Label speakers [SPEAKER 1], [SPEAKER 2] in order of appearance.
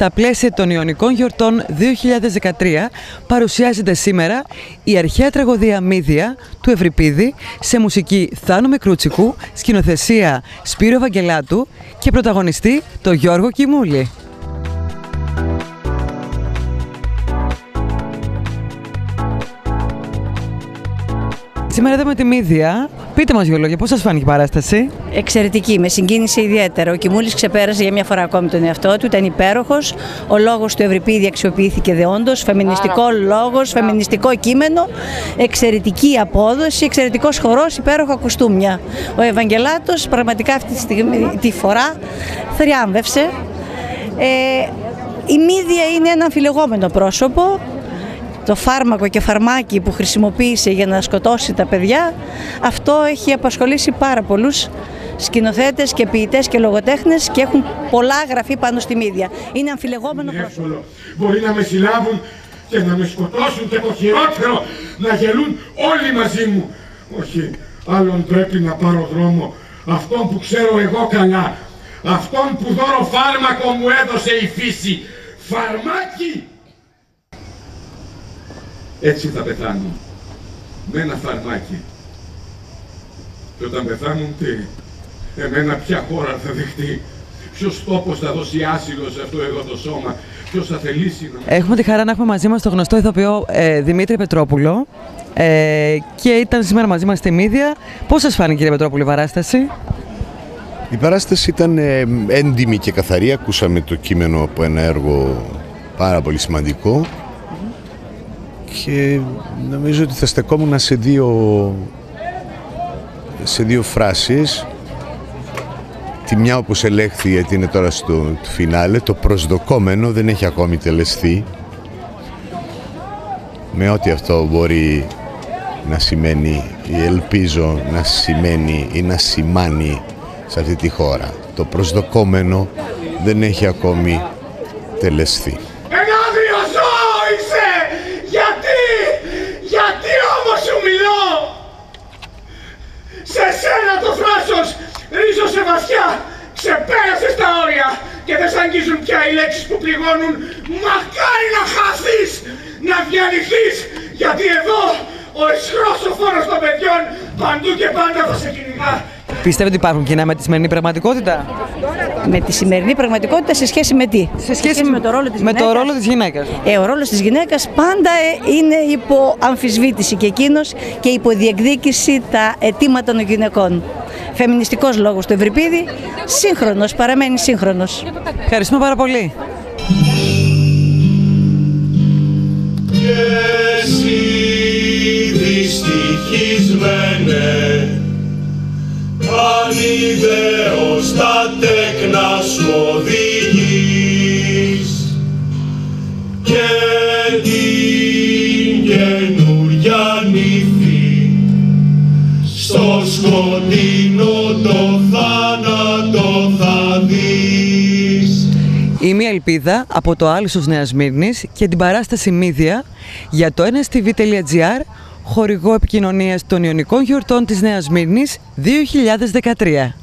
[SPEAKER 1] στα πλαίσια των Ιωνικών Γιορτών 2013 παρουσιάζεται σήμερα η αρχαία τραγωδία Μύδια του Ευρυπίδη σε μουσική Θάνο Μικρούτσικου, σκηνοθεσία Σπύρο Βαγγελάτου και πρωταγωνιστή το Γιώργο Κιμούλη. Σήμερα εδώ με τη Μύδια. Πείτε μας δύο λόγια, πώς σας φάνηκε η παράσταση;
[SPEAKER 2] Εξαιρετική, με συγκίνησε ιδιαίτερα. Ο Κιμούλης ξεπέρασε για μια φορά ακόμη τον εαυτό του, ήταν υπέροχος. Ο λόγος του Ευρυπίδη αξιοποιήθηκε δεόντως, φεμινιστικό λόγος, φεμινιστικό κείμενο, εξαιρετική απόδοση, εξαιρετικός χορός, υπέροχα κουστούμια. Ο Ευαγγελάτος πραγματικά αυτή τη, στιγμή, τη φορά θριάμβευσε. Ε, η Μύδια είναι ένα αμφιλεγόμενο πρόσωπο, το φάρμακο και φαρμάκι που χρησιμοποίησε για να σκοτώσει τα παιδιά, αυτό έχει απασχολήσει πάρα πολλούς σκηνοθέτες και ποιητές και λογοτέχνες και έχουν πολλά γραφεί πάνω στη μύδια. Είναι αμφιλεγόμενο πρόσωπο.
[SPEAKER 3] Μπορεί να με συλλάβουν και να με σκοτώσουν και το χειρότερο να γελούν όλοι μαζί μου. Όχι, άλλον πρέπει να πάρω δρόμο. Αυτόν που ξέρω εγώ καλά. Αυτόν που δώρο φάρμακο μου έδωσε η φύση. Φαρμάκι! Έτσι θα πεθάνουν. Με ένα φαρμάκι. Και όταν πεθάνουν τι, εμένα ποια χώρα θα δεχτεί; Ποιος τόπος θα δώσει άσυλο σε αυτό εδώ το σώμα; Ποιος θα θελήσει να...
[SPEAKER 1] Έχουμε τη χαρά να έχουμε μαζί μας τον γνωστό ηθοποιό ε, Δημήτρη Πετρόπουλο ε, και ήταν σήμερα μαζί μας στη Μύδια. Πώς σας φάνηκε κύριε Πετρόπουλο η παράσταση;
[SPEAKER 4] Η παράσταση ήταν ε, έντιμη και καθαρή. Ακούσαμε το κείμενο από ένα έργο πάρα πολύ σημαντικό και νομίζω ότι θα στεκόμουν σε δύο, σε δύο φράσεις. Τη μια όπως ελέγχθη γιατί είναι τώρα στο φινάλε, το προσδοκόμενο δεν έχει ακόμη τελεσθεί. Με ό,τι αυτό μπορεί να σημαίνει ή ελπίζω να σημαίνει ή να σημάνει σε αυτή τη χώρα. Το προσδοκόμενο δεν έχει ακόμη τελεσθεί.
[SPEAKER 3] Σε σένα το θράσος ρίζωσε βαθιά, ξεπέρασε τα όρια και δεν σ' αγγίζουν πια οι λέξεις που πληγώνουν. Μακάρι να χαθείς, να διαλυθείς, γιατί εδώ ο εσχρός ο φόρος των παιδιών παντού και πάντα θα σε κυνηγά.
[SPEAKER 1] Πιστεύετε ότι υπάρχουν κοινά με τη σημερινή πραγματικότητα;
[SPEAKER 2] Με τη σημερινή πραγματικότητα σε σχέση με τι;
[SPEAKER 1] Σε σχέση, με, το ρόλο της με γυναίκας. το ρόλο της γυναίκας.
[SPEAKER 2] Ε, ο ρόλος της γυναίκας πάντα ε, είναι υπό αμφισβήτηση και εκείνος και υπό διεκδίκηση τα αιτήματα των γυναικών. Φεμινιστικός λόγος του Ευρυπίδη, σύγχρονος, παραμένει σύγχρονος.
[SPEAKER 1] Ευχαριστούμε πάρα πολύ.
[SPEAKER 5] Και εσύ δυστυχισμένε ανιδέως τα τέκνα σου οδηγείς και την καινούρια στο σκοτεινό το θάνατο θα δεις.
[SPEAKER 1] Είμαι η Ελπίδα από το Άλυσος Νέας Μύρνης και την παράσταση Μύδια για το nstv.gr χορηγό επικοινωνίας των Ιωνικών Γιορτών της Νέας Μύρνης 2013.